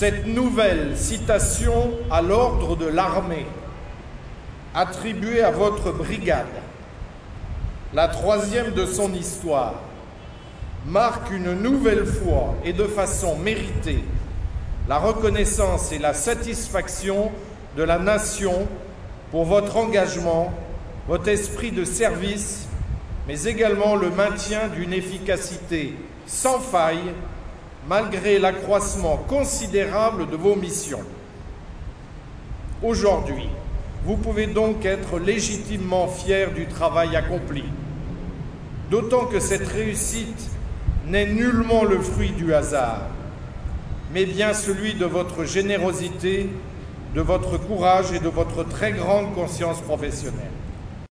Cette nouvelle citation à l'ordre de l'armée, attribuée à votre brigade, la troisième de son histoire, marque une nouvelle fois et de façon méritée la reconnaissance et la satisfaction de la nation pour votre engagement, votre esprit de service, mais également le maintien d'une efficacité sans faille malgré l'accroissement considérable de vos missions. Aujourd'hui, vous pouvez donc être légitimement fier du travail accompli, d'autant que cette réussite n'est nullement le fruit du hasard, mais bien celui de votre générosité, de votre courage et de votre très grande conscience professionnelle.